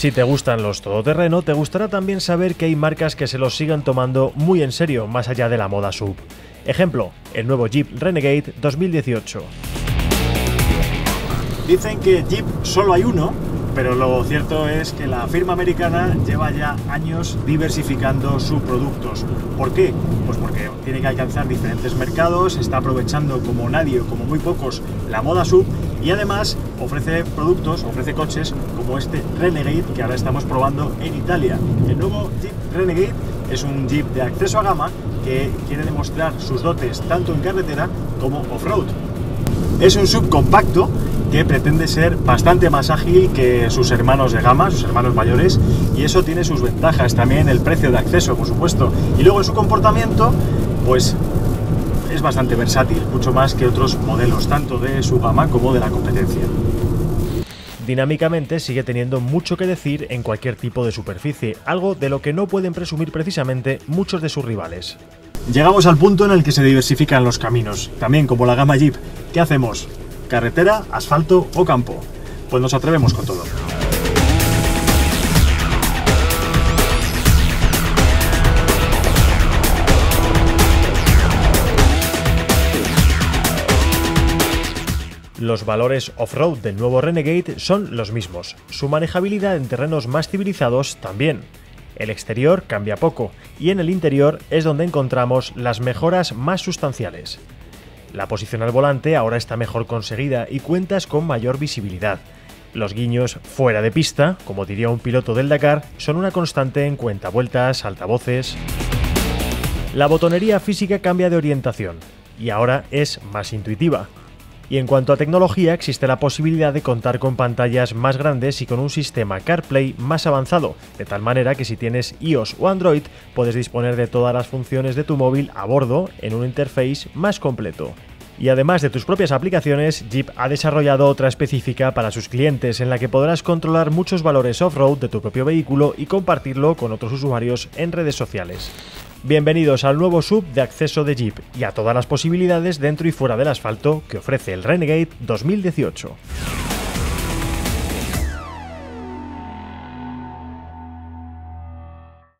Si te gustan los todoterreno, te gustará también saber que hay marcas que se los sigan tomando muy en serio, más allá de la moda sub. Ejemplo, el nuevo Jeep Renegade 2018. Dicen que Jeep solo hay uno, pero lo cierto es que la firma americana lleva ya años diversificando sus productos. ¿Por qué? Pues porque tiene que alcanzar diferentes mercados, está aprovechando como nadie o como muy pocos la moda sub y además ofrece productos, ofrece coches como este Renegade que ahora estamos probando en Italia. El nuevo Jeep Renegade es un Jeep de acceso a gama que quiere demostrar sus dotes tanto en carretera como off-road. Es un subcompacto que pretende ser bastante más ágil que sus hermanos de gama, sus hermanos mayores, y eso tiene sus ventajas, también el precio de acceso, por supuesto, y luego en su comportamiento, pues es bastante versátil, mucho más que otros modelos, tanto de su gama como de la competencia. Dinámicamente sigue teniendo mucho que decir en cualquier tipo de superficie, algo de lo que no pueden presumir precisamente muchos de sus rivales. Llegamos al punto en el que se diversifican los caminos, también como la gama Jeep. ¿Qué hacemos? ¿Carretera, asfalto o campo? Pues nos atrevemos con todo. Los valores off-road del nuevo Renegade son los mismos, su manejabilidad en terrenos más civilizados también. El exterior cambia poco y en el interior es donde encontramos las mejoras más sustanciales. La posición al volante ahora está mejor conseguida y cuentas con mayor visibilidad. Los guiños fuera de pista, como diría un piloto del Dakar, son una constante en cuentavueltas, altavoces. La botonería física cambia de orientación y ahora es más intuitiva. Y en cuanto a tecnología, existe la posibilidad de contar con pantallas más grandes y con un sistema CarPlay más avanzado, de tal manera que si tienes iOS o Android, puedes disponer de todas las funciones de tu móvil a bordo en un interface más completo. Y además de tus propias aplicaciones, Jeep ha desarrollado otra específica para sus clientes en la que podrás controlar muchos valores off-road de tu propio vehículo y compartirlo con otros usuarios en redes sociales. Bienvenidos al nuevo sub de acceso de Jeep y a todas las posibilidades dentro y fuera del asfalto que ofrece el Renegade 2018.